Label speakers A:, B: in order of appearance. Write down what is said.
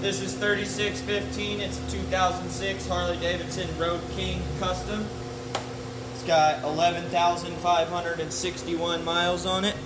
A: This is 3615. It's a 2006 Harley Davidson Road King Custom. It's got 11,561 miles on it.